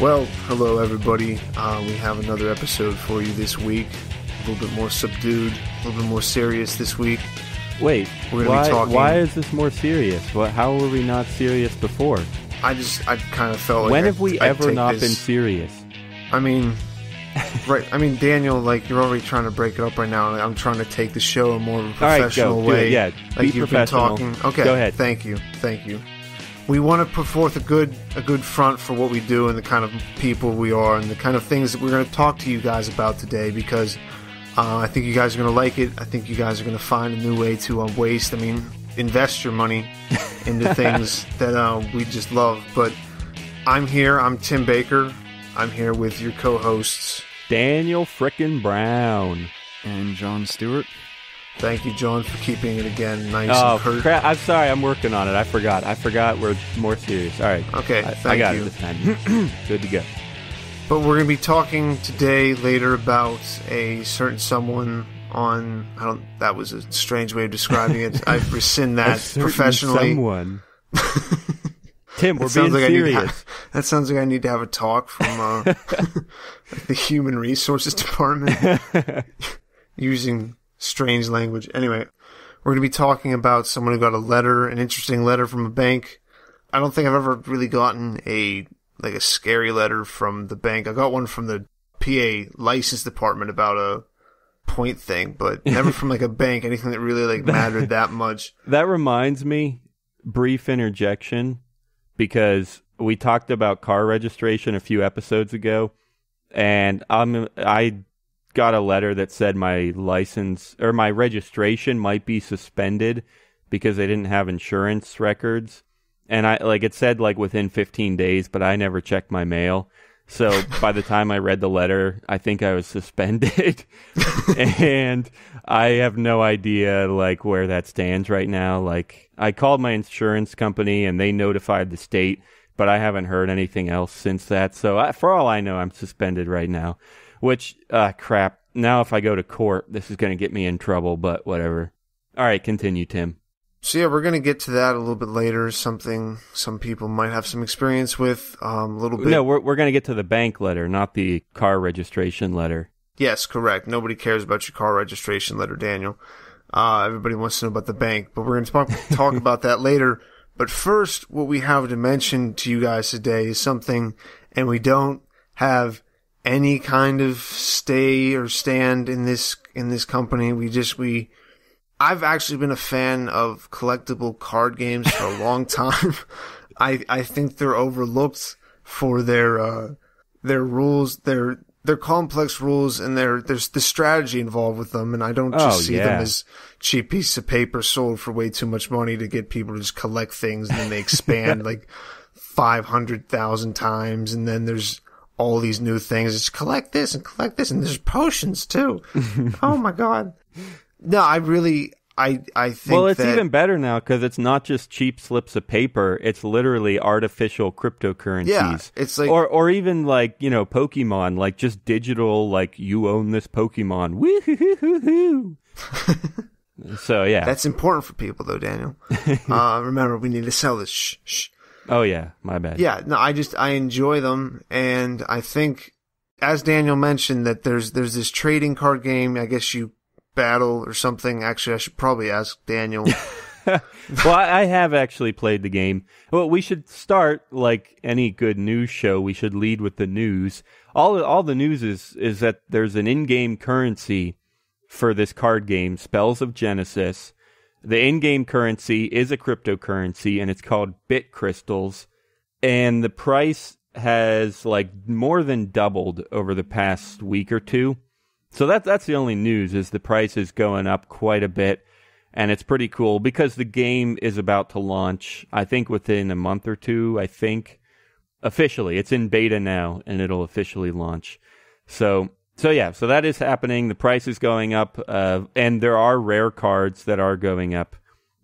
Well, hello everybody. Uh, we have another episode for you this week. A little bit more subdued, a little bit more serious this week. Wait, why, why is this more serious? What, how were we not serious before? I just, I kind of felt like when I- have we I'd ever not this- been serious? I mean, right? I mean, Daniel, like you're already trying to break it up right now. Like, I'm trying to take the show in more of a professional All right, go. way. it. Yeah, like be you've professional. been talking. Okay, Go ahead. Thank you, thank you. We want to put forth a good, a good front for what we do and the kind of people we are and the kind of things that we're going to talk to you guys about today because uh, I think you guys are going to like it. I think you guys are going to find a new way to um, waste. I mean, invest your money into things that uh, we just love. But I'm here. I'm Tim Baker. I'm here with your co-hosts. Daniel frickin' Brown. and John Stuart. Thank you, John, for keeping it again nice Oh, and curt. crap. I'm sorry. I'm working on it. I forgot. I forgot we're more serious. All right. Okay, I, I got you. it this time. Good to go. But we're going to be talking today later about a certain someone on. I don't. That was a strange way of describing it. I rescind that professionally. Someone. Tim, we're sounds being like I need serious. ha- that sounds like I need to have a talk from uh, the human resources department using strange language. Anyway, we're going to be talking about someone who got a letter, an interesting letter from a bank. I don't think I've ever really gotten a like a scary letter from the bank. I got one from the PA license department about a point thing, but never from like a bank, anything that really like mattered that much. That reminds me, brief interjection, because we talked about car registration a few episodes ago, and I'm I got a letter that said my license or my registration might be suspended because they didn't have insurance records, and I like it said like within 15 days, but I never checked my mail. So by the time I read the letter, I think I was suspended, and I have no idea like where that stands right now. Like I called my insurance company and they notified the state, but I haven't heard anything else since that. So I, for all I know, I'm suspended right now. Which uh, crap. Now if I go to court, this is going to get me in trouble. But whatever. All right, continue, Tim. So yeah, we're gonna get to that a little bit later. Something some people might have some experience with. Um, a little bit. No, we're we're going to get to the bank letter, not the car registration letter. Yes, correct. Nobody cares about your car registration letter, Daniel. Uh, everybody wants to know about the bank, but we're going to talk, talk about that later. But first, what we have to mention to you guys today is something, and we don't have any kind of stay or stand in this, in this company. We just, we, I've actually been a fan of collectible card games for a long time. I, I think they're overlooked for their, uh, their rules, their their complex rules, and their there's the strategy involved with them. And I don't just Oh, see yeah. them as cheap pieces of paper sold for way too much money to get people to just collect things, and then they expand like five hundred thousand times, and then there's all these new things. Just collect this and collect this, and there's potions too. oh my god! No, I really, I I think Well, it's that, even better now because it's not just cheap slips of paper; it's literally artificial cryptocurrencies. Yeah, it's like- or or even like you know Pokemon, like just digital, like you own this Pokemon. Woo hoo hoo hoo! So yeah. that's important for people though, Daniel. uh, remember, we need to sell this. Shh, shh. Oh yeah, my bad. Yeah, no, I just I enjoy them, and I think, as Daniel mentioned, that there's there's this trading card game. I guess you battle or something. Actually, I should probably ask Daniel. well, I have actually played the game. Well, we should start like any good news show. We should lead with the news. All all the news is is that there's an in-game currency for this card game, Spells of Genesis. The in-game currency is a cryptocurrency, and it's called BitCrystals. And the price has like more than doubled over the past week or two. So that that's the only news is the price is going up quite a bit and it's pretty cool because the game is about to launch I think within a month or two I think officially it's in beta now and it'll officially launch. So so yeah, so that is happening. The price is going up uh, and there are rare cards that are going up.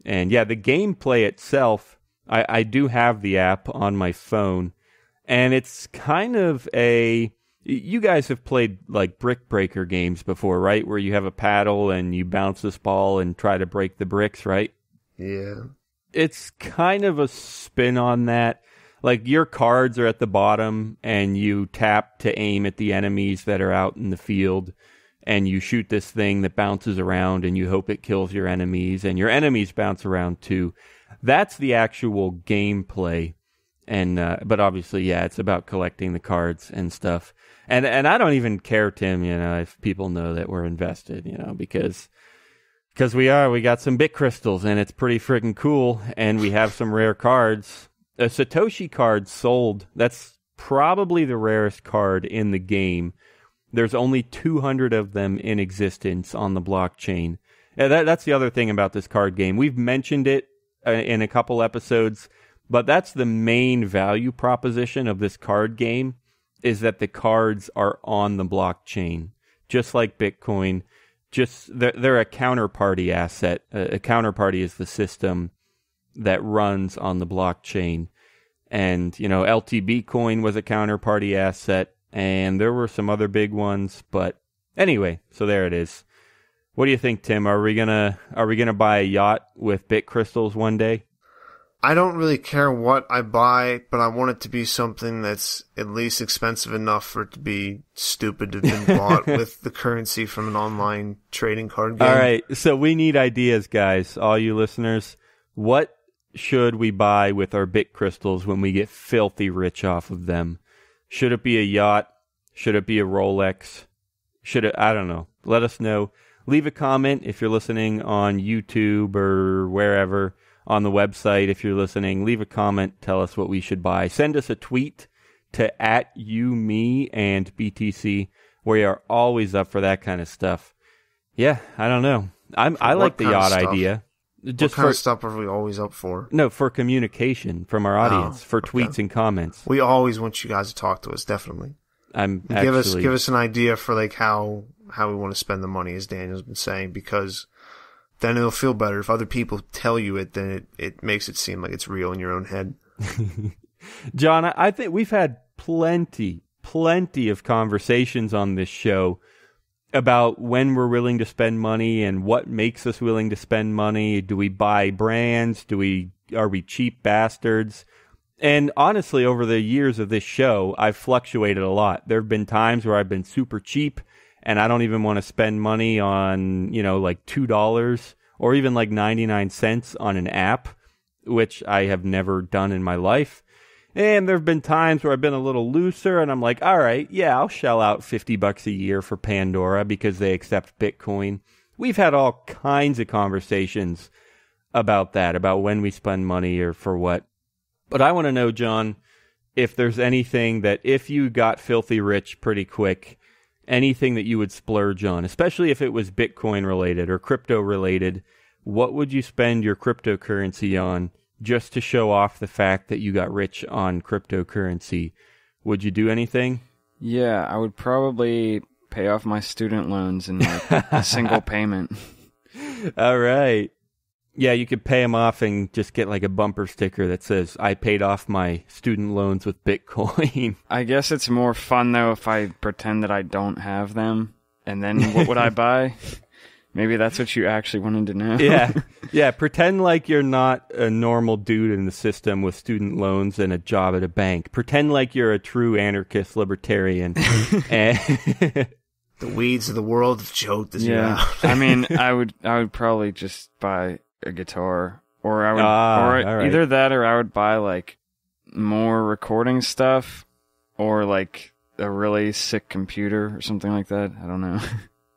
And yeah, the gameplay itself I, I do have the app on my phone and it's kind of a you guys have played like brick breaker games before, right? Where you have a paddle and you bounce this ball and try to break the bricks, right? yeah, It's kind of a spin on that. Like your cards are at the bottom and you tap to aim at the enemies that are out in the field and you shoot this thing that bounces around and you hope it kills your enemies and your enemies bounce around too. That's the actual gameplay. And uh, but obviously, yeah, it's about collecting the cards and stuff. And and I don't even care, Tim. You know, if people know that we're invested, you know, because because we are, we got some bit crystals and it's pretty freaking cool, and we have some rare cards. A Satoshi card sold. That's probably the rarest card in the game. There's only 200 of them in existence on the blockchain. That, that's the other thing about this card game. We've mentioned it uh, in a couple episodes, but that's the main value proposition of this card game is that the cards are on the blockchain, just like Bitcoin. Just they're, they're a counterparty asset. A, a counterparty is the system that runs on the blockchain. And, you know, LTB coin was a counterparty asset, and there were some other big ones, but anyway, so there it is. What do you think, Tim? Are we gonna are we gonna buy a yacht with bit crystals one day? I don't really care what I buy, but I want it to be something that's at least expensive enough for it to be stupid to have been bought with the currency from an online trading card game. All right, so we need ideas, guys. All you listeners, what should we buy with our bit crystals when we get filthy rich off of them? Should it be a yacht? Should it be a Rolex? Should it? I don't know. Let us know leave a comment if you're listening on YouTube or wherever on the website. If you're listening, leave a comment. Tell us what we should buy. Send us a tweet to at you, me, and BTC. We are always up for that kind of stuff. Yeah, I don't know. I'm, I like the yacht idea. Just what kind for, of stuff are we always up for? No, for communication from our oh, audience, oh, for okay. tweets and comments. We always want you guys to talk to us, definitely. I'm give actually, us give us an idea for like how how we want to spend the money, as Daniel's been saying, because then it'll feel better. If other people tell you it, then it, it makes it seem like it's real in your own head. John, I think we've had plenty, plenty of conversations on this show about when we're willing to spend money and what makes us willing to spend money. Do we buy brands? Do we are we cheap bastards? And honestly, over the years of this show, I've fluctuated a lot. There have been times where I've been super cheap and I don't even want to spend money on, you know, like $2 or even like 99 cents on an app, which I have never done in my life. And there have been times where I've been a little looser and I'm like, all right, yeah, I'll shell out 50 bucks a year for Pandora because they accept Bitcoin. We've had all kinds of conversations about that, about when we spend money or for what. But I want to know, John, if there's anything that if you got filthy rich pretty quick, anything that you would splurge on, especially if it was Bitcoin related or crypto related, what would you spend your cryptocurrency on just to show off the fact that you got rich on cryptocurrency? Would you do anything? Yeah, I would probably pay off my student loans in like a single payment. All right. Yeah, you could pay them off and just get like a bumper sticker that says "I paid off my student loans with Bitcoin." I guess it's more fun though if I pretend that I don't have them, and then what would I buy? Maybe that's what you actually wanted to know. yeah, yeah. Pretend like you're not a normal dude in the system with student loans and a job at a bank. Pretend like you're a true anarchist libertarian. and the weeds of the world have choked us yeah. I mean, I would, I would probably just buy a guitar, or I would, ah, or right. either that, or I would buy like more recording stuff, or like a really sick computer or something like that. I don't know.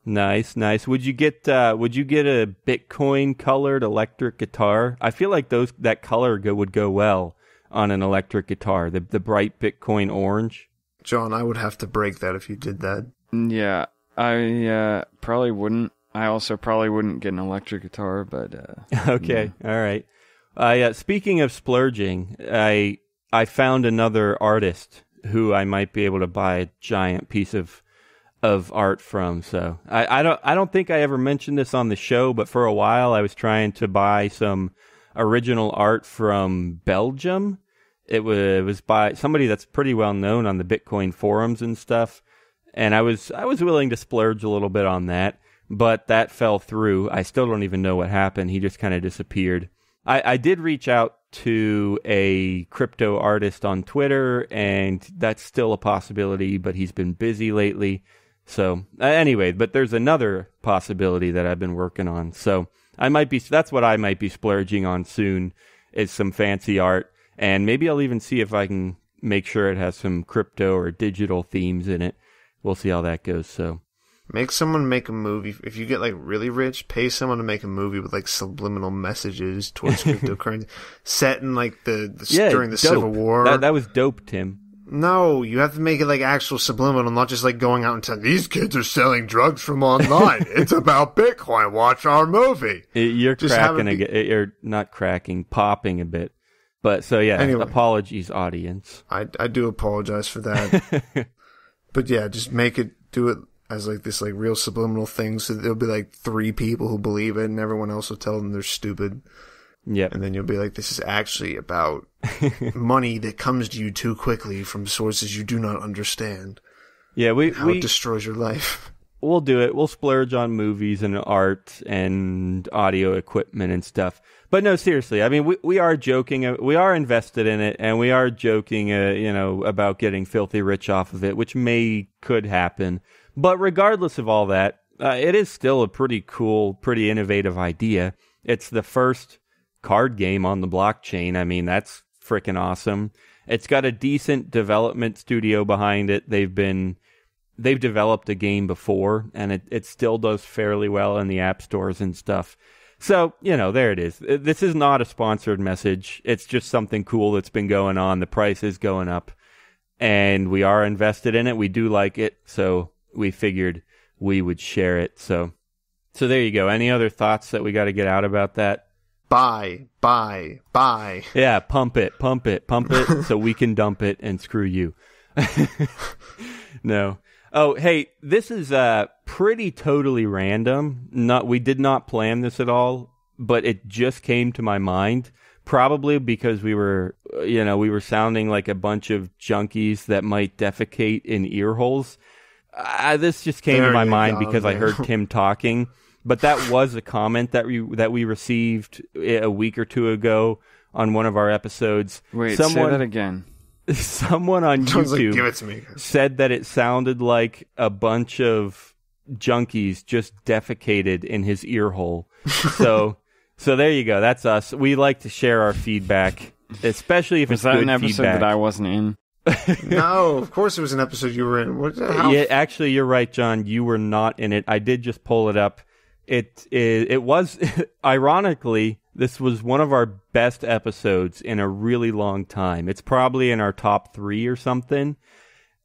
Nice, nice. Would you get uh, Would you get a Bitcoin colored electric guitar? I feel like those that color go, would go well on an electric guitar. The the bright Bitcoin orange. John, I would have to break that if you did that. Yeah, I uh, probably wouldn't. I also probably wouldn't get an electric guitar, but uh, okay, yeah. all right. Uh, speaking of splurging, I I found another artist who I might be able to buy a giant piece of of art from. So I, I don't I don't think I ever mentioned this on the show, but for a while I was trying to buy some original art from Belgium. It was, it was by somebody that's pretty well known on the Bitcoin forums and stuff, and I was I was willing to splurge a little bit on that but that fell through. I still don't even know what happened. He just kind of disappeared. I, I did reach out to a crypto artist on Twitter, and that's still a possibility, but he's been busy lately. So uh, anyway, but there's another possibility that I've been working on. So I might be that's what I might be splurging on soon is some fancy art, and maybe I'll even see if I can make sure it has some crypto or digital themes in it. We'll see how that goes. So Make someone make a movie. If you get like really rich, pay someone to make a movie with like subliminal messages towards cryptocurrency, set in like the, the yeah, during the dope. Civil War. That, that was dope, Tim. No, you have to make it like actual subliminal, not just like going out and telling these kids are selling drugs from online. it's about Bitcoin. Watch our movie. You're just cracking be- a, You're not cracking, popping a bit. But so yeah, anyway, apologies, audience. I I do apologize for that. but yeah, just make it do it as like this like real subliminal thing. So there'll be like three people who believe it, and everyone else will tell them they're stupid. Yeah, and then you'll be like, this is actually about money that comes to you too quickly from sources you do not understand. Yeah, we how we, it destroys your life. We'll do it. We'll splurge on movies and art and audio equipment and stuff. But no, seriously. I mean, we we are joking. We are invested in it, and we are joking. Uh, you know about getting filthy rich off of it, which may could happen. But regardless of all that, uh, it is still a pretty cool, pretty innovative idea. It's the first card game on the blockchain. I mean, that's freaking awesome. It's got a decent development studio behind it. They've been they've developed a game before and it, it still does fairly well in the app stores and stuff. So, you know, there it is. This is not a sponsored message. It's just something cool that's been going on. The price is going up and we are invested in it. We do like it. So we figured we would share it. So, so there you go. Any other thoughts that we got to get out about that? Buy, buy, buy. Yeah, pump it, pump it, pump it, so we can dump it and screw you. no. Oh, hey, this is uh pretty totally random. Not we did not plan this at all, but it just came to my mind. Probably because we were, you know, we were sounding like a bunch of junkies that might defecate in ear holes. Uh, this just came there to my mind go, because man. I heard Tim talking. But that was a comment that we that we received eh, a week or two ago on one of our episodes. Wait, someone, say that again. Someone on YouTube like, Give it to me. said that it sounded like a bunch of junkies just defecated in his ear hole. so, so there you go. That's us. We like to share our feedback, especially if was it's that good an episode feedback. that I wasn't in? no, of course it was an episode you were in. What, yeah, actually, you're right, John. You were not in it. I did just pull it up. It it, it was ironically this was one of our best episodes in a really long time. It's probably in our top three or something.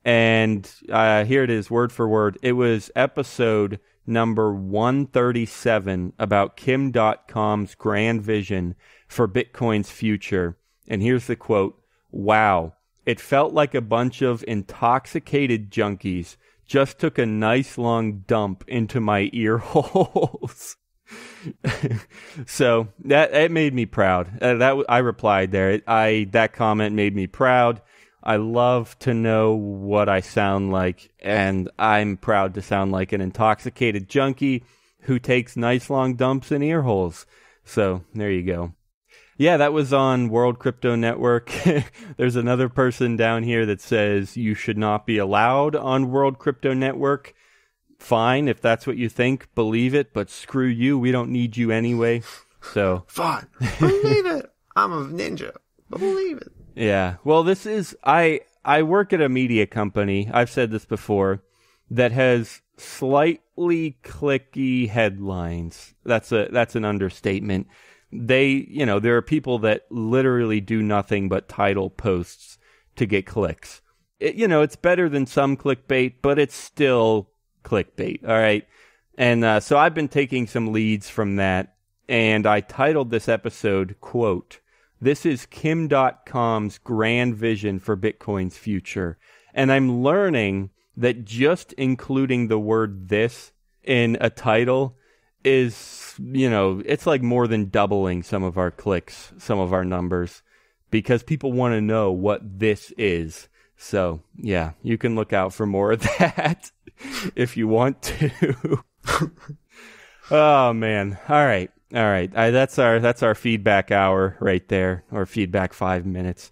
And uh, here it is, word for word. It was episode number 137 about Kim Dotcom's grand vision for Bitcoin's future. And here's the quote Wow, it felt like a bunch of intoxicated junkies just took a nice long dump into my ear holes. so that it made me proud. Uh, that I replied there. I that comment made me proud. I love to know what I sound like, and I'm proud to sound like an intoxicated junkie who takes nice long dumps in ear holes. So there you go. Yeah, that was on World Crypto Network. There's another person down here that says you should not be allowed on World Crypto Network. Fine, if that's what you think, believe it, but screw you. We don't need you anyway. So. Fine. Believe it. I'm a ninja. Believe it. Yeah. Well, this is, I, I work at a media company. I've said this before that has slightly clicky headlines. That's a, that's an understatement they, you know, there are people that literally do nothing but title posts to get clicks. It, you know, it's better than some clickbait, but it's still clickbait. All right. And uh, so I've been taking some leads from that, and I titled this episode, quote, This is Kim Dotcom's grand vision for Bitcoin's future. And I'm learning that just including the word this in a title is, you know, it's like more than doubling some of our clicks, some of our numbers, because people want to know what this is. So, yeah, you can look out for more of that if you want to. oh, man. All right. All right, I, that's our that's our feedback hour right there, or feedback five minutes.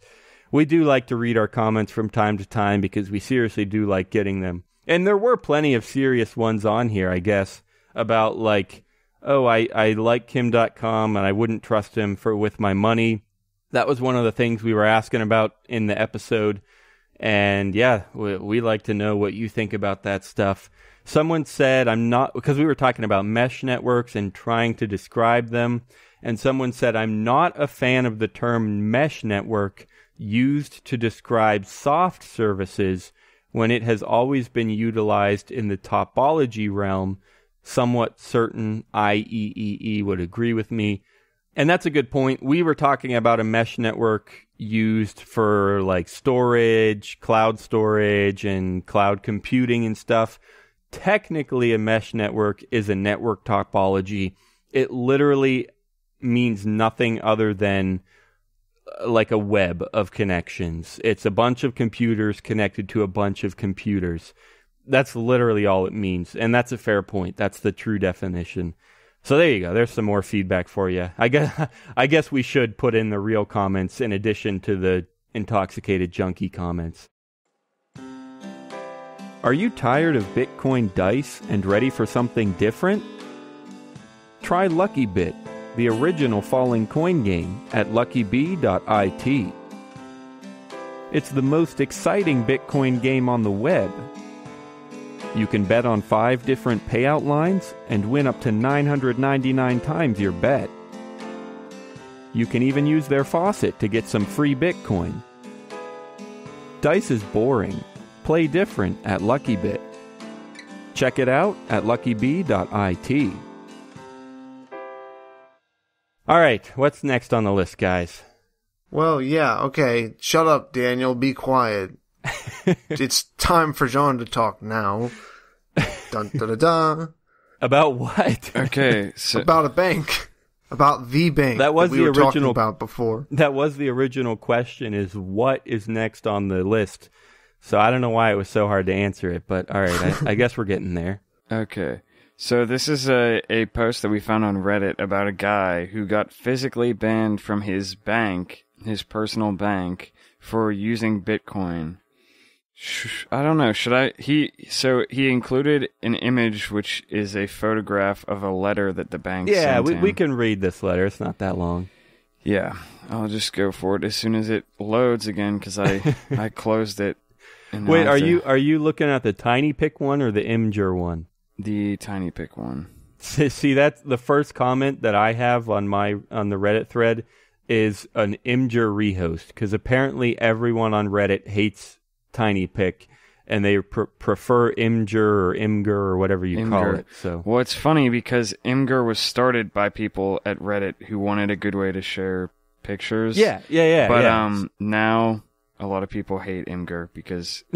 We do like to read our comments from time to time because we seriously do like getting them. And there were plenty of serious ones on here, I guess, about like, oh, I, I like Kim Dotcom and I wouldn't trust him for with my money. That was one of the things we were asking about in the episode. And yeah, we, we like to know what you think about that stuff. Someone said, I'm not, because we were talking about mesh networks and trying to describe them. And someone said, I'm not a fan of the term mesh network used to describe soft services when it has always been utilized in the topology realm. Somewhat certain IEEE would agree with me. And that's a good point. We were talking about a mesh network used for like storage, cloud storage, and cloud computing and stuff. Technically, a mesh network is a network topology. It literally means nothing other than uh, like a web of connections. It's a bunch of computers connected to a bunch of computers. That's literally all it means. And that's a fair point. That's the true definition. So there you go. There's some more feedback for you. I guess I guess we should put in the real comments in addition to the intoxicated junkie comments. Are you tired of Bitcoin dice and ready for something different? Try LuckyBit, the original falling coin game at luckyb.it. It's the most exciting Bitcoin game on the web you can bet on five different payout lines and win up to 999 times your bet. You can even use their faucet to get some free Bitcoin. Dice is boring. Play different at LuckyBit. Check it out at luckyb.it. All right, what's next on the list, guys? Well, yeah, okay. Shut up, Daniel. Be quiet. it's time for John to talk now. Dun da da da. About what? Okay, so about a bank. About the bank that was that we the were original about before. That was the original question: is what is next on the list? So I don't know why it was so hard to answer it, but all right, I, I guess we're getting there. Okay. So this is a, a post that we found on Reddit about a guy who got physically banned from his bank, his personal bank, for using Bitcoin. I don't know. Should I? He so he included an image which is a photograph of a letter that the bank. Yeah, we him. we can read this letter. It's not that long. Yeah, I'll just go for it as soon as it loads again because I I closed it. Wait, are to, you are you looking at the TinyPic one or the Imgur one? The TinyPic one. See, that's the first comment that I have on my on the Reddit thread is an Imgur rehost because apparently everyone on Reddit hates TinyPic, and they pr- prefer Imgur or Imgur or whatever you Imgur. call it. So, well, it's funny because Imgur was started by people at Reddit who wanted a good way to share pictures. Yeah, yeah, yeah. But yeah. um, now a lot of people hate Imgur because.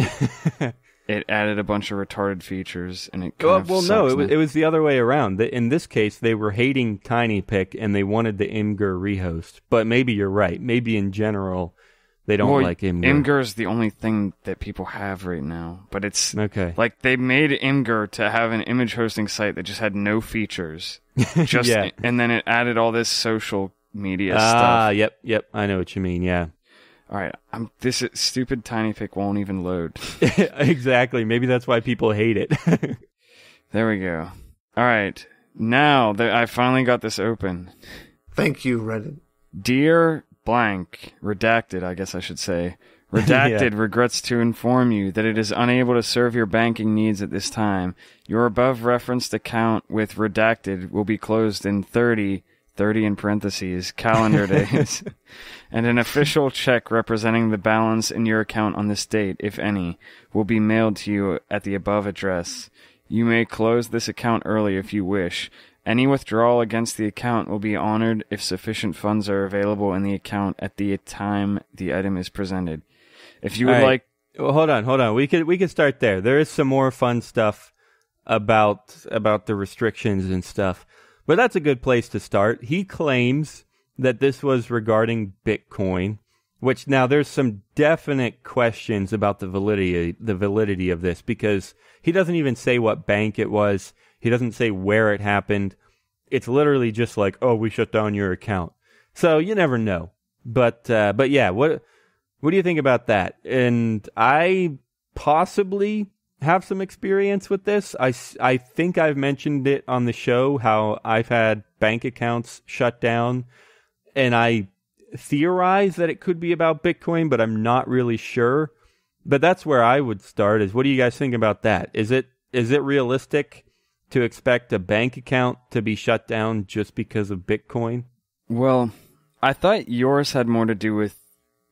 it added a bunch of retarded features and it well, well no it was, it was the other way around in this case they were hating tinypic and they wanted the imgur rehost but maybe you're right maybe in general they don't well, like Imgur. Imgur is the only thing that people have right now, but it's okay. Like they made Imgur to have an image hosting site that just had no features, just yeah. and then it added all this social media ah, stuff. Ah, yep, yep. I know what you mean. Yeah. All right, I'm this stupid TinyPic won't even load. exactly. Maybe that's why people hate it. there we go. All right, now that I finally got this open. Thank you, Reddit. Dear blank, redacted, I guess I should say. Redacted yeah. regrets to inform you that it is unable to serve your banking needs at this time. Your above referenced account with redacted will be closed in 30, 30 in parentheses, calendar days, and an official check representing the balance in your account on this date, if any, will be mailed to you at the above address. You may close this account early if you wish, any withdrawal against the account will be honored if sufficient funds are available in the account at the time the item is presented. If you would right. like, well, hold on, hold on. We could we could start there. There is some more fun stuff about about the restrictions and stuff, but that's a good place to start. He claims that this was regarding Bitcoin, which now there's some definite questions about the validity the validity of this because he doesn't even say what bank it was. He doesn't say where it happened. it's literally just like, oh, we shut down your account. So you never know. But uh, but yeah, what what do you think about that? And I possibly have some experience with this. I, I think I've mentioned it on the show how I've had bank accounts shut down, and I theorize that it could be about Bitcoin, but I'm not really sure. But that's where I would start. Is what do you guys think about that? Is it is it realistic to expect a bank account to be shut down just because of Bitcoin? Well, I thought yours had more to do with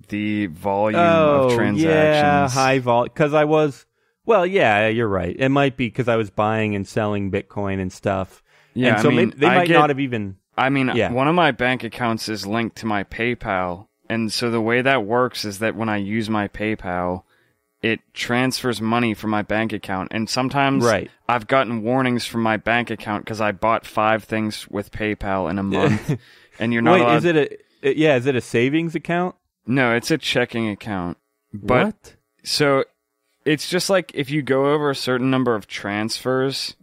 the volume oh, of transactions. Yeah, high volume. Because I was, well, yeah, you're right. It might be because I was buying and selling Bitcoin and stuff. Yeah, and so I mean, they might get, not have even. I mean, yeah. one of my bank accounts is linked to my PayPal, and so the way that works is that when I use my PayPal, it transfers money from my bank account, and sometimes right. I've gotten warnings from my bank account because I bought five things with PayPal in a month, and you're not. Wait, allowed... is it a? Yeah, is it a savings account? No, it's a checking account. But what? so it's just like if you go over a certain number of transfers,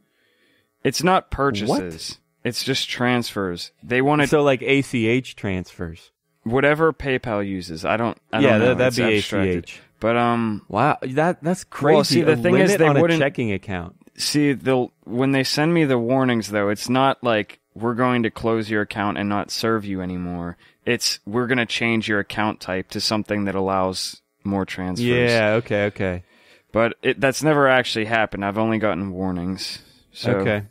it's not purchases. What? It's just transfers. They want to so like ACH transfers. Whatever PayPal uses, I don't. I yeah, don't that'd be abstracted. ACH. But um, wow, that that's crazy. Well, see, the a thing is, they wouldn't checking account. See, the when they send me the warnings though, it's not like we're going to close your account and not serve you anymore. It's we're going to change your account type to something that allows more transfers. Yeah, okay, okay. But it, that's never actually happened. I've only gotten warnings. So okay.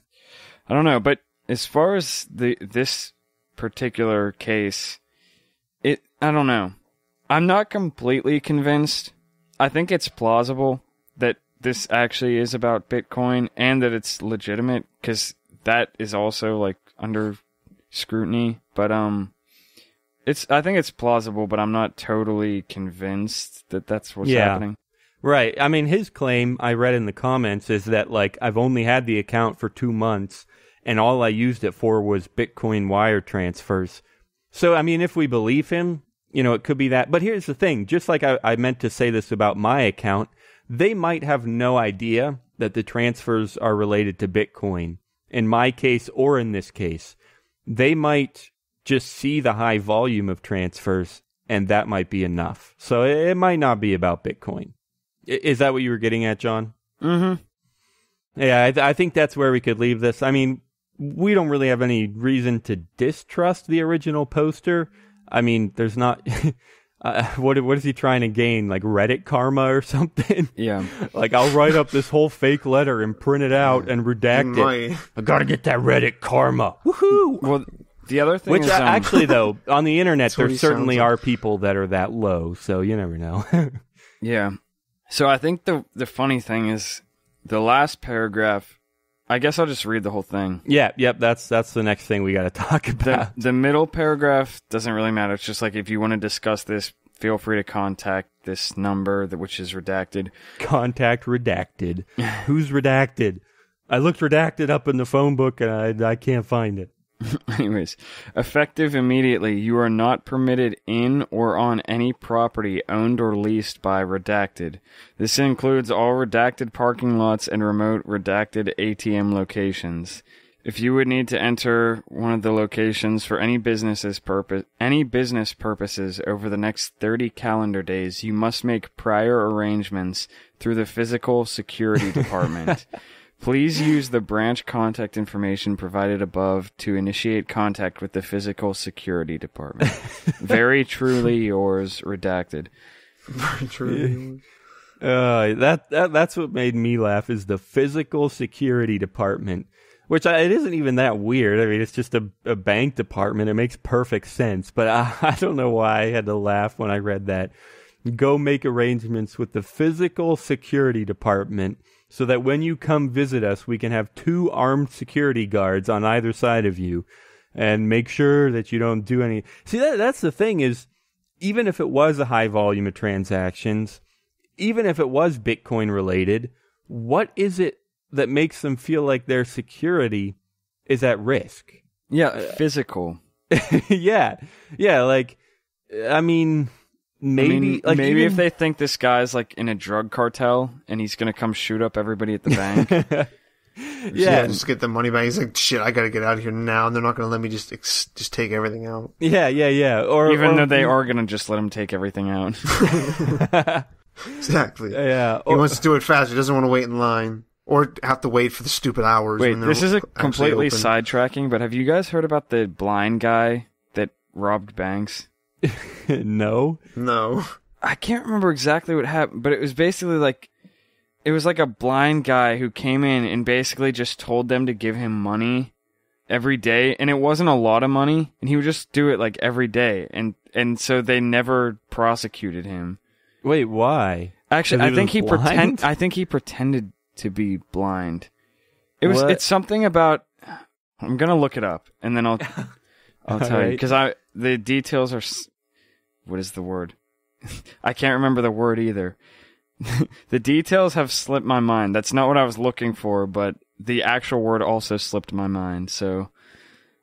I don't know, but as far as the this particular case, it I don't know. I'm not completely convinced. I think it's plausible that this actually is about Bitcoin and that it's legitimate cuz that is also like under scrutiny, but um it's I think it's plausible, but I'm not totally convinced that that's what's yeah. happening. Right. I mean, his claim I read in the comments is that like I've only had the account for 2 months and all I used it for was Bitcoin wire transfers. So, I mean, if we believe him, you know, it could be that. But here's the thing just like I, I, meant to say this about my account, they might have no idea that the transfers are related to Bitcoin in my case or in this case, they might just see the high volume of transfers and that might be enough. So it might not be about Bitcoin. Is that what you were getting at, John? Mm-hmm. Yeah, I, th- I think that's where we could leave this. I mean, we don't really have any reason to distrust the original poster. I mean, there's not. uh, what what is he trying to gain? Like Reddit karma or something? Yeah. like I'll write up this whole fake letter and print it out and redact it. I gotta get that Reddit karma. Woohoo! Well, the other thing, which is, um, actually though, on the internet, there certainly are like. people that are that low. So you never know. yeah. So I think the the funny thing is the last paragraph. I guess I'll just read the whole thing. Yeah, yep. That's that's the next thing we got to talk about. The, the middle paragraph doesn't really matter. It's just like if you want to discuss this, feel free to contact this number, that which is redacted. Contact redacted. Who's redacted? I looked redacted up in the phone book and I, I can't find it. Anyways, effective immediately, you are not permitted in or on any property owned or leased by Redacted. This includes all redacted parking lots and remote redacted ATM locations. If you would need to enter one of the locations for any business's purpose, any business purposes over the next 30 calendar days, you must make prior arrangements through the physical security department. Please use the branch contact information provided above to initiate contact with the physical security department. Very truly yours, redacted. Very truly. Uh, that, that that's what made me laugh is the physical security department which I, it isn't even that weird. I mean, it's just a, a bank department. It makes perfect sense. But I, I don't know why I had to laugh when I read that. Go make arrangements with the physical security department so that when you come visit us, we can have two armed security guards on either side of you and make sure that you don't do any. See, that, that's the thing is, even if it was a high volume of transactions, even if it was Bitcoin related, what is it that makes them feel like their security is at risk. Yeah, physical. yeah, yeah. Like, I mean, maybe, I mean, like maybe even... if they think this guy's like in a drug cartel and he's gonna come shoot up everybody at the bank. yeah, yeah, just get the money back. He's like, shit, I gotta get out of here now. And they're not gonna let me just ex- just take everything out. Yeah, yeah, yeah. Or even or, though they are gonna just let him take everything out. exactly. Yeah. He wants to do it fast. He doesn't want to wait in line or have to wait for the stupid hours. Wait, this is a completely sidetracking, but have you guys heard about the blind guy that robbed banks? no. No. I can't remember exactly what happened, but it was basically like it was like a blind guy who came in and basically just told them to give him money every day and it wasn't a lot of money and he would just do it like every day and and so they never prosecuted him. Wait, why? Actually, I think he pretend I think he pretended to be blind. It was what? it's something about I'm going to look it up and then I'll I'll tell right. you cuz I the details are what is the word? I can't remember the word either. the details have slipped my mind. That's not what I was looking for, but the actual word also slipped my mind. So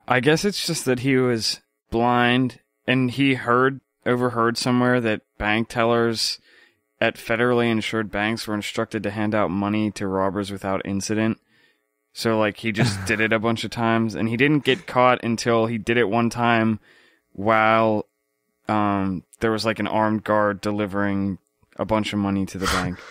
I guess it's just that he was blind and he heard overheard somewhere that bank tellers at federally insured banks were instructed to hand out money to robbers without incident. So like he just did it a bunch of times and he didn't get caught until he did it one time while um there was like an armed guard delivering a bunch of money to the bank.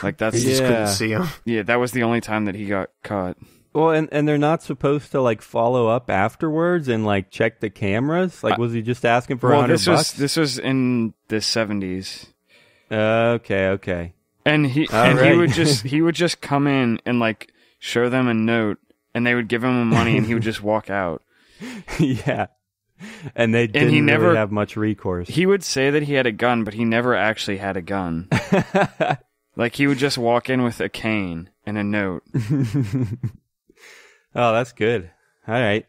Like that's he just couldn't see him. Yeah, that was the only time that he got caught. Well, and and they're not supposed to like follow up afterwards and like check the cameras. Like, was he just asking for a well, hundred this bucks? was this was in the seventies. Uh, okay, okay. And he All and right. he would just he would just come in and like show them a note, and they would give him money, and he would just walk out. yeah and they didn't and he never really have much recourse. He would say that he had a gun, but he never actually had a gun. like he would just walk in with a cane and a note. oh, that's good. All right,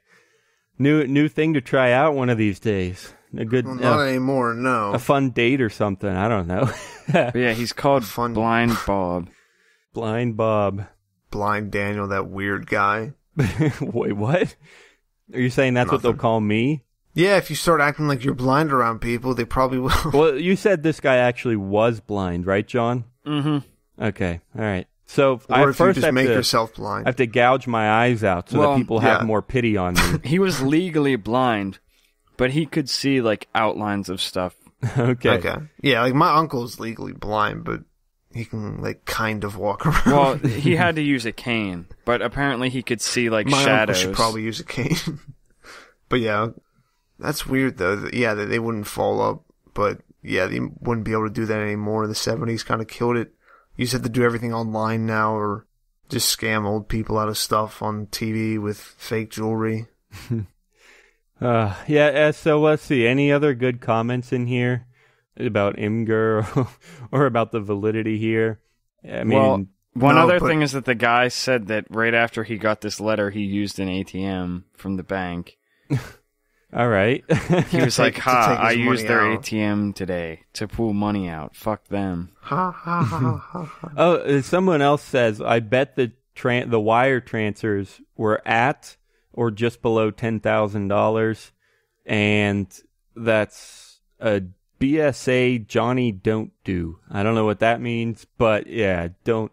new new thing to try out one of these days. A good, well, not uh, anymore. No, a fun date or something. I don't know. yeah, he's called fun. Blind Bob. Blind Bob. Blind Daniel, that weird guy. Wait, what? Are you saying that's Nothing. what they'll call me? Yeah, if you start acting like you're blind around people, they probably will. well, you said this guy actually was blind, right, John? Mm-hmm. Okay, all right. So or I if first you just make to, yourself blind. I have to gouge my eyes out so well, that people have more pity on me. he was legally blind, but he could see like outlines of stuff. okay. Okay. Yeah, like my uncle's legally blind, but he can like kind of walk around. Well, he had to use a cane, but apparently he could see like my shadows. Uncle should probably use a cane. but yeah, that's weird though. Yeah, that they wouldn't fall up, but yeah, they wouldn't be able to do that anymore. The seventies kind of killed it. You just have to do everything online now, or just scam old people out of stuff on TV with fake jewelry. uh, yeah. Uh, so let's see. Any other good comments in here about Imgur or about the validity here? I mean, well, one no, other but... thing is that the guy said that right after he got this letter, he used an ATM from the bank. All right. he was like, "Ha! I used their out. ATM today to pull money out. Fuck them." Ha ha ha ha. oh, uh, someone else says, "I bet the tra- the wire transfers were at or just below ten thousand dollars, and that's a BSA Johnny don't do. I don't know what that means, but yeah, don't.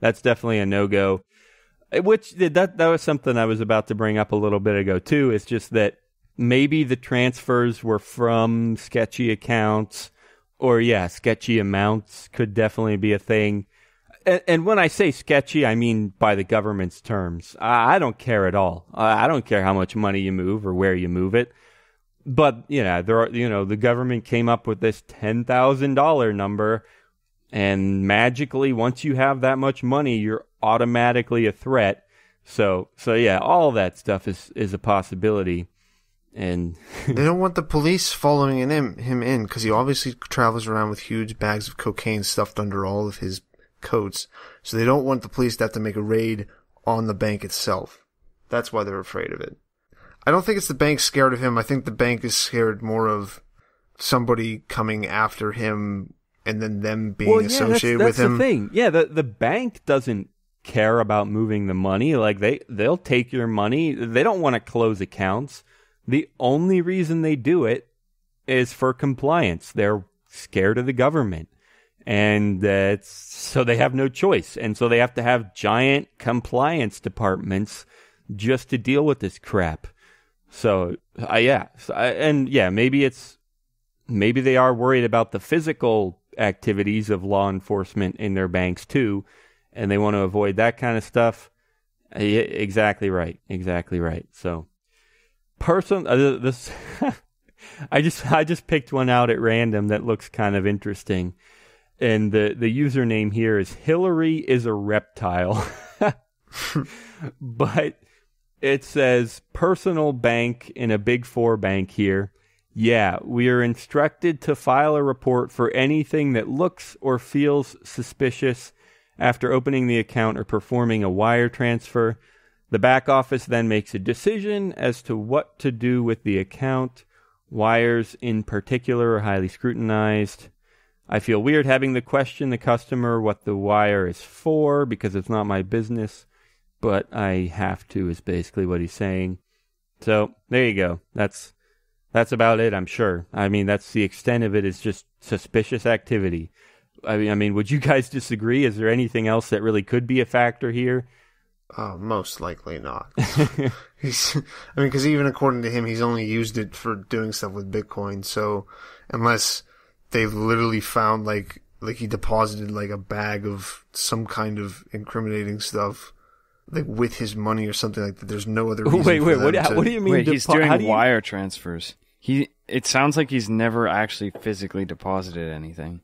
That's definitely a no go." Which that that was something I was about to bring up a little bit ago too. It's just that maybe the transfers were from sketchy accounts or yeah sketchy amounts could definitely be a thing. And, and when i say sketchy i mean by the government's terms. I, I don't care at all. I, I don't care how much money you move or where you move it. But you know there are you know the government came up with this $10,000 number and magically once you have that much money you're automatically a threat. So so yeah all that stuff is is a possibility and they don't want the police following him him in because he obviously travels around with huge bags of cocaine stuffed under all of his coats. So they don't want the police to have to make a raid on the bank itself. That's why they're afraid of it. I don't think it's the bank scared of him. I think the bank is scared more of somebody coming after him and then them being well, yeah, associated that's, that's with him. The thing. Yeah, the the bank doesn't care about moving the money. Like they they'll take your money. They don't want to close accounts. The only reason they do it is for compliance. They're scared of the government. and that's so they have no choice, and so they have to have giant compliance departments just to deal with this crap. So, uh, yeah, so, uh, and yeah, maybe it's maybe they are worried about the physical activities of law enforcement in their banks too, and they want to avoid that kind of stuff. Uh, exactly right. Exactly right. So, person, uh, this, I just I just picked one out at random that looks kind of interesting, and the the username here is Hillary is a reptile, but it says personal bank in a big four bank here. Yeah, we are instructed to file a report for anything that looks or feels suspicious after opening the account or performing a wire transfer. The back office then makes a decision as to what to do with the account. Wires, in particular, are highly scrutinized. I feel weird having to question the customer what the wire is for because it's not my business, but I have to, is basically what he's saying. So there you go. That's that's about it, I'm sure. I mean, that's the extent of it is just suspicious activity. I mean, I mean, would you guys disagree? Is there anything else that really could be a factor here? Uh, most likely not. he's, I mean, because even according to him, he's only used it for doing stuff with Bitcoin. So, unless they've literally found like like he deposited like a bag of some kind of incriminating stuff, like with his money or something like that, there's no other. Reason wait, wait, what, to... what do you mean? Wait, depo- he's doing you... wire transfers. He. It sounds like he's never actually physically deposited anything.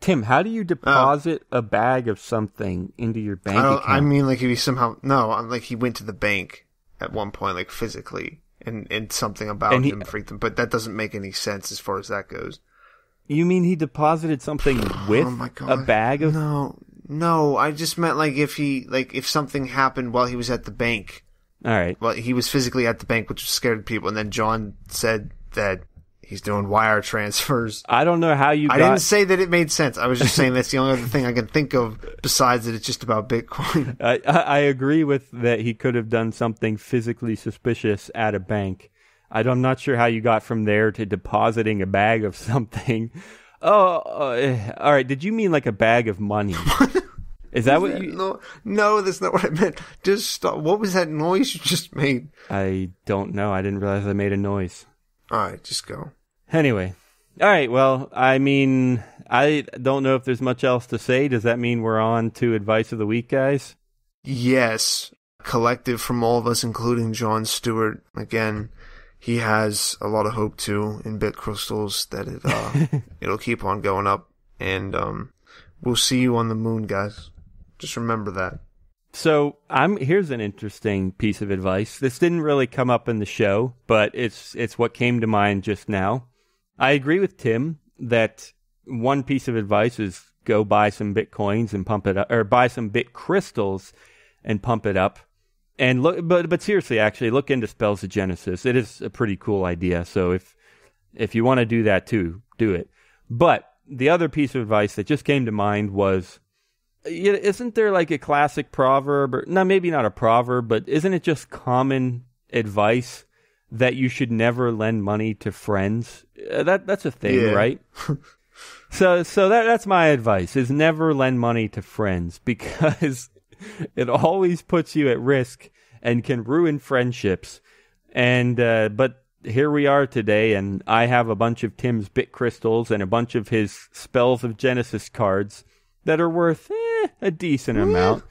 Tim, how do you oh. deposit a bag of something into your bank oh, I account? I mean, like if he somehow no, like he went to the bank at one point, like physically, and and something about and he, him freaked him. But that doesn't make any sense as far as that goes. You mean he deposited something oh with oh a bag of? No, no. I just meant like if he like if something happened while he was at the bank. All right. Well, he was physically at the bank, which scared people, and then John said that He's doing wire transfers. I don't know how you. I didn't say that it made sense. I was just saying that's the only other thing I can think of besides that it's just about Bitcoin. I, I agree with that. He could have done something physically suspicious at a bank. I'm not sure how you got from there to depositing a bag of something. Oh, uh, all right. Did you mean like a bag of money? Is that what you? No, no, that's not what I meant. Just stop. What was that noise you just made? I don't know. I didn't realize I made a noise. All right, just go. Anyway, all right. Well, I mean, I don't know if there's much else to say. Does that mean we're on to advice of the week, guys? Yes. Collective from all of us, including John Stuart. Again, he has a lot of hope too in BitCrystals that it uh, it'll keep on going up, and um, we'll see you on the moon, guys. Just remember that. So I'm here's an interesting piece of advice. This didn't really come up in the show, but it's it's what came to mind just now. I agree with Tim that one piece of advice is go buy some bitcoins and pump it up, or buy some BitCrystals and pump it up. And look, but but seriously, actually, look into Spells of Genesis. It is a pretty cool idea. So if if you want to do that too, do it. But the other piece of advice that just came to mind was, isn't there like a classic proverb, or no, maybe not a proverb, but isn't it just common advice that you should never lend money to friends. Uh, that that's a thing, yeah. right? so so that that's my advice is never lend money to friends because it always puts you at risk and can ruin friendships. And uh, but here we are today, and I have a bunch of Tim's BitCrystals and a bunch of his spells of Genesis cards that are worth eh, a decent amount,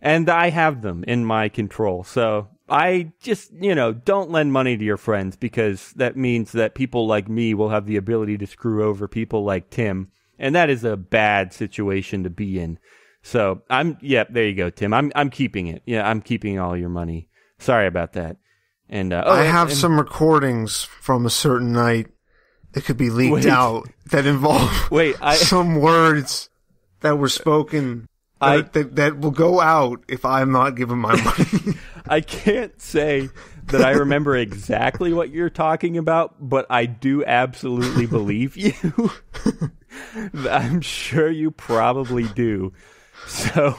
and I have them in my control. So I just, you know, don't lend money to your friends because that means that people like me will have the ability to screw over people like Tim. And that is a bad situation to be in. So I'm, yeah, there you go, Tim. I'm, I'm keeping it. Yeah, I'm keeping all your money. Sorry about that. And, uh, oh, I have and, some recordings from a certain night that could be leaked wait, out that involve wait, I, some words that were spoken I, that, that, that will go out if I'm not given my money. I can't say that I remember exactly what you're talking about, but I do absolutely believe you. I'm sure you probably do. So,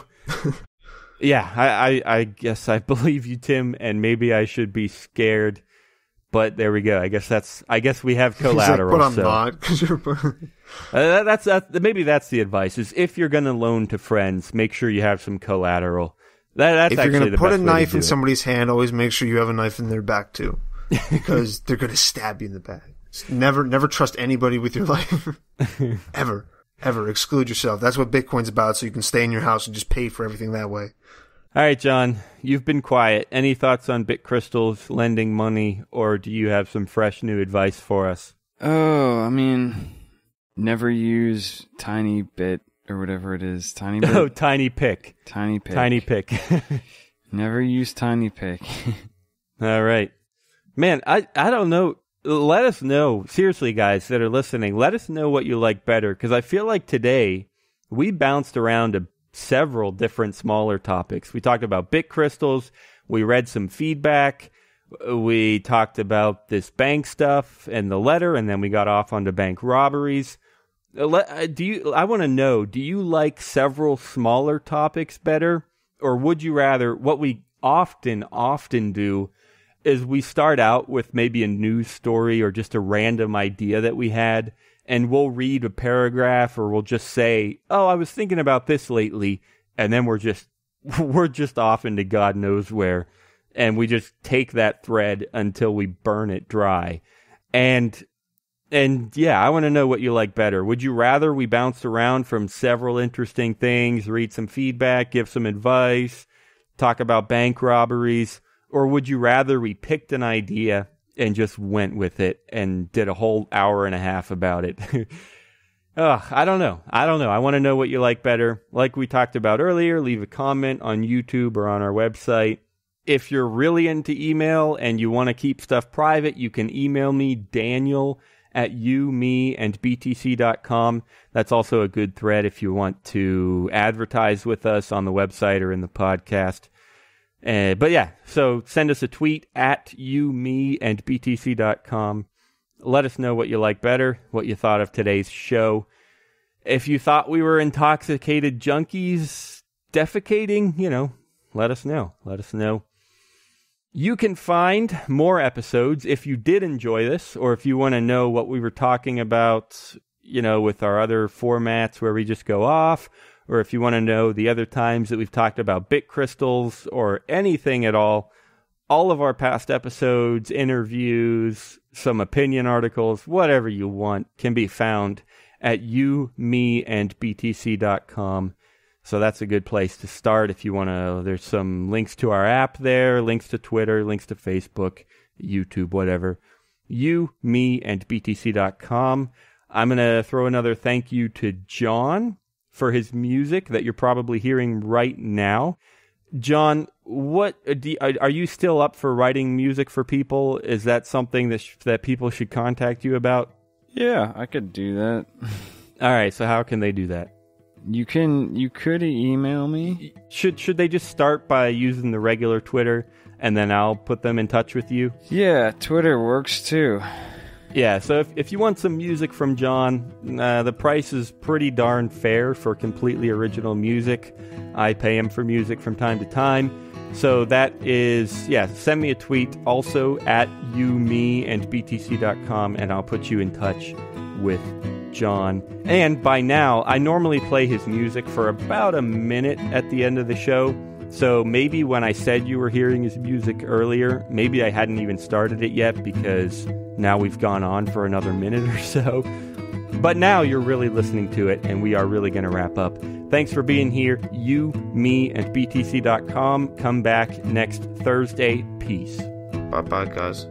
yeah, I, I, I guess I believe you, Tim, and maybe I should be scared But there we go. I guess that's. I guess we have collateral. Like, but I'm so. not because you're. uh, that's that, maybe that's the advice. Is if you're going to loan to friends, make sure you have some collateral. That, that's if you're going to put a knife in somebody's hand, always make sure you have a knife in their back too, because they're going to stab you in the back. Never, never trust anybody with your life, ever, ever. Exclude yourself. That's what Bitcoin's about. So you can stay in your house and just pay for everything that way. All right, John, you've been quiet. Any thoughts on BitCrystals lending money, or do you have some fresh new advice for us? Oh, I mean, never use Tiny Bit or whatever it is. Tiny Bit. Oh, TinyPic. Tiny Pick. TinyPic. never use TinyPic. All right, man. I I don't know. Let us know, seriously, guys that are listening. Let us know what you like better, because I feel like today we bounced around a several different smaller topics. We talked about BitCrystals. We read some feedback. We talked about this bank stuff and the letter, and then we got off onto bank robberies. Uh, uh, do you? I want to know. Do you like several smaller topics better, or would you rather? What we often, often do is we start out with maybe a news story or just a random idea that we had, and we'll read a paragraph or we'll just say, "Oh, I was thinking about this lately," and then we're just we're just off into God knows where, and we just take that thread until we burn it dry. And and yeah, I want to know what you like better. Would you rather we bounced around from several interesting things, read some feedback, give some advice, talk about bank robberies, or would you rather we picked an idea and just went with it and did a whole hour and a half about it. Ugh, I don't know. I don't know. I want to know what you like better. Like we talked about earlier, leave a comment on YouTube or on our website. If you're really into email and you want to keep stuff private, you can email me, Daniel at you, me, and btc.com. That's also a good thread if you want to advertise with us on the website or in the podcast. Uh, but yeah, so send us a tweet at you, me, and btc.com. Let us know what you like better, what you thought of today's show. If you thought we were intoxicated junkies defecating, you know, let us know. Let us know. You can find more episodes if you did enjoy this, or if you want to know what we were talking about, you know, with our other formats where we just go off, or if you want to know the other times that we've talked about BitCrystals or anything at all, all of our past episodes, interviews, some opinion articles, whatever you want can be found at you, me, and btc.com. So that's a good place to start if you want to. There's some links to our app there, links to Twitter, links to Facebook, YouTube, whatever. You, me, and btc.com. I'm going to throw another thank you to John for his music that you're probably hearing right now. John, what uh, are you still up for writing music for people? Is that something that sh- that people should contact you about? Yeah, I could do that. All right, so how can they do that? You can you could email me. Should should they just start by using the regular Twitter and then I'll put them in touch with you? Yeah, Twitter works too. Yeah, so if, if you want some music from John, uh, the price is pretty darn fair for completely original music. I pay him for music from time to time. So that is, yeah, send me a tweet also at you, me, and btc.com, and I'll put you in touch with John. And by now, I normally play his music for about a minute at the end of the show. So maybe when I said you were hearing his music earlier, maybe I hadn't even started it yet because now we've gone on for another minute or so. But now you're really listening to it, and we are really going to wrap up. Thanks for being here. You, me, and BTC.com. Come back next Thursday. Peace. Bye bye, guys.